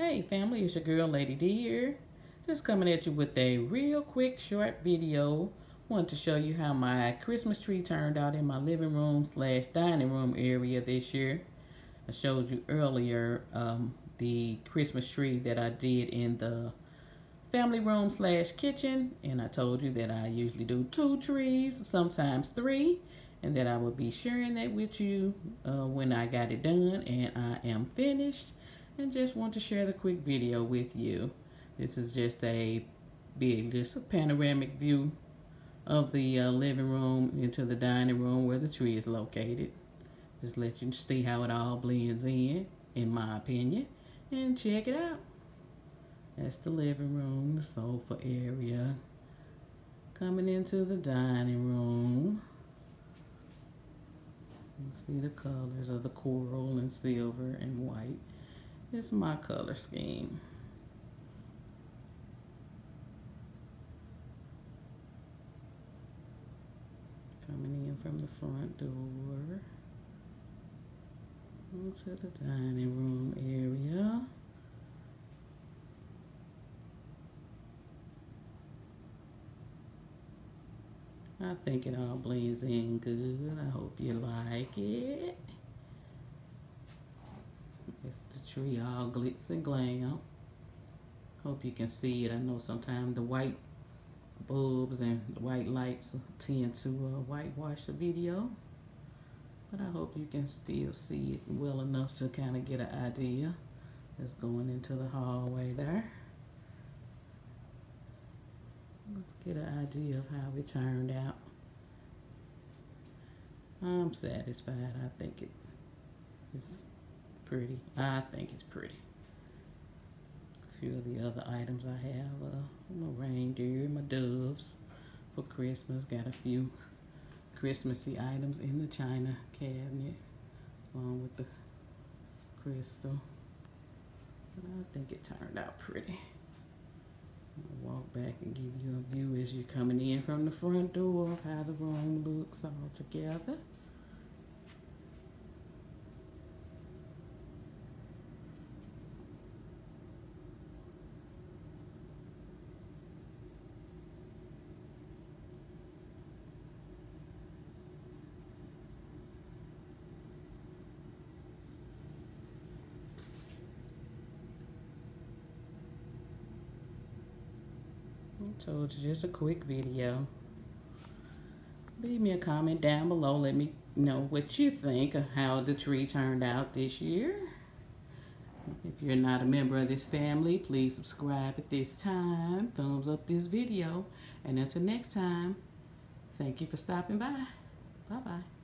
Hey family, it's your girl Lady D here. Just coming at you with a real quick short video. Want to show you how my Christmas tree turned out in my living room slash dining room area this year. I showed you earlier um, the Christmas tree that I did in the family room slash kitchen and I told you that I usually do two trees, sometimes three and that I will be sharing that with you uh, when I got it done and I am finished and just want to share the quick video with you. This is just a big, just a panoramic view of the uh, living room into the dining room where the tree is located. Just let you see how it all blends in, in my opinion, and check it out. That's the living room, the sofa area. Coming into the dining room. You see the colors of the coral and silver and white. It's my color scheme. Coming in from the front door into the dining room area. I think it all blends in good. I hope you like it. It's the tree all glitz and glam. Hope you can see it. I know sometimes the white bulbs and the white lights tend to uh, whitewash the video. But I hope you can still see it well enough to kind of get an idea. Just going into the hallway there. Let's get an idea of how it turned out. I'm satisfied. I think it is pretty. I think it's pretty. A few of the other items I have, uh, my reindeer, my doves for Christmas. Got a few Christmassy items in the china cabinet along with the crystal. But I think it turned out pretty. I'll walk back and give you a view as you're coming in from the front door of how the room looks all together. Told you, just a quick video. Leave me a comment down below. Let me know what you think of how the tree turned out this year. If you're not a member of this family, please subscribe at this time. Thumbs up this video. And until next time, thank you for stopping by. Bye-bye.